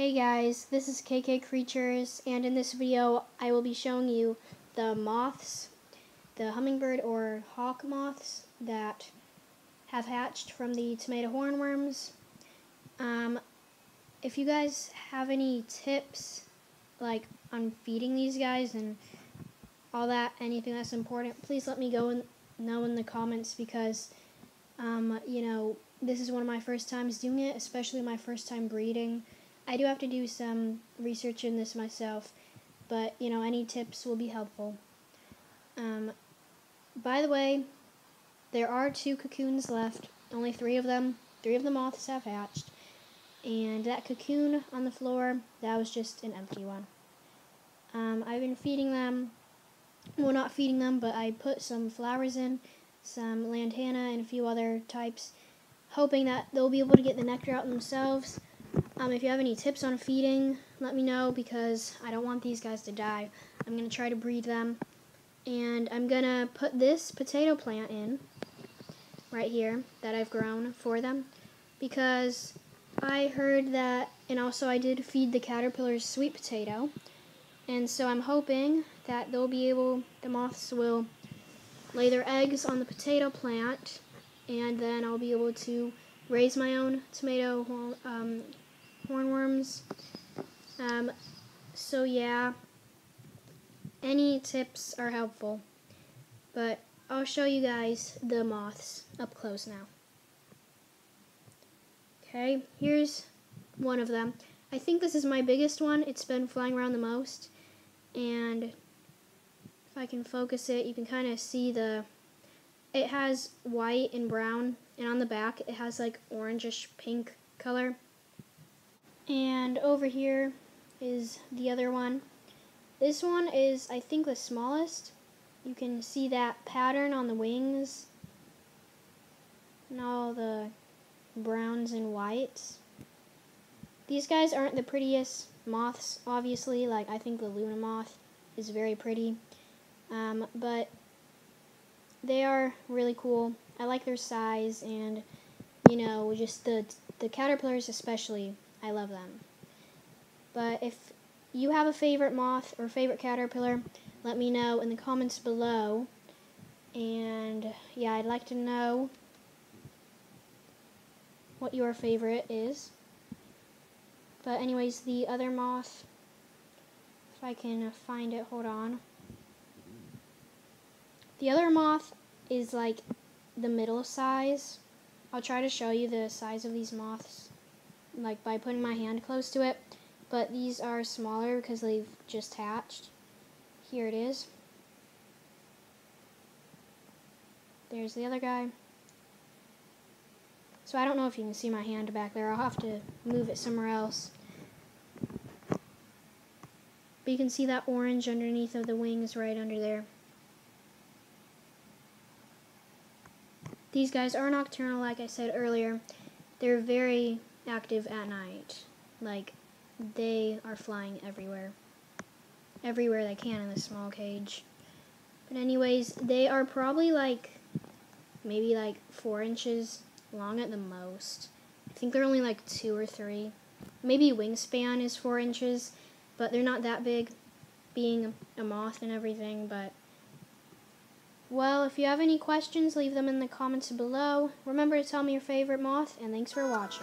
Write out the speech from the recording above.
Hey guys, this is KK Creatures, and in this video I will be showing you the moths, the hummingbird or hawk moths that have hatched from the tomato hornworms. Um, if you guys have any tips, like on feeding these guys and all that, anything that's important, please let me go and know in the comments because, um, you know, this is one of my first times doing it, especially my first time breeding. I do have to do some research in this myself, but you know, any tips will be helpful. Um, by the way, there are two cocoons left, only three of them. Three of the moths have hatched, and that cocoon on the floor, that was just an empty one. Um, I've been feeding them, well, not feeding them, but I put some flowers in, some lantana, and a few other types, hoping that they'll be able to get the nectar out themselves. Um, if you have any tips on feeding, let me know because I don't want these guys to die. I'm going to try to breed them. And I'm going to put this potato plant in right here that I've grown for them because I heard that, and also I did feed the caterpillars sweet potato. And so I'm hoping that they'll be able, the moths will lay their eggs on the potato plant and then I'll be able to raise my own tomato um, hornworms. Um, so yeah, any tips are helpful. But I'll show you guys the moths up close now. Okay, here's one of them. I think this is my biggest one. It's been flying around the most. And if I can focus it, you can kind of see the... It has white and brown, and on the back it has like orangish pink color. And over here is the other one. This one is, I think, the smallest. You can see that pattern on the wings and all the browns and whites. These guys aren't the prettiest moths, obviously. Like, I think the Luna moth is very pretty. Um, but they are really cool. I like their size and, you know, just the, the caterpillars especially I love them. But if you have a favorite moth or favorite caterpillar, let me know in the comments below. And yeah, I'd like to know what your favorite is. But anyways, the other moth, if I can find it, hold on. The other moth is like the middle size. I'll try to show you the size of these moths like by putting my hand close to it. But these are smaller because they've just hatched. Here it is. There's the other guy. So I don't know if you can see my hand back there. I'll have to move it somewhere else. But you can see that orange underneath of the wings right under there. These guys are nocturnal, like I said earlier. They're very active at night. Like, they are flying everywhere. Everywhere they can in this small cage. But anyways, they are probably like, maybe like four inches long at the most. I think they're only like two or three. Maybe wingspan is four inches, but they're not that big, being a moth and everything, but... Well, if you have any questions, leave them in the comments below. Remember to tell me your favorite moth, and thanks for watching.